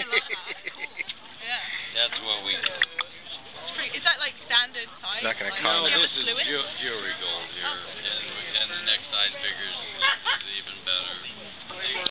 Yeah. That's what we do. Is that like standard size? Not gonna like, come. No, this a is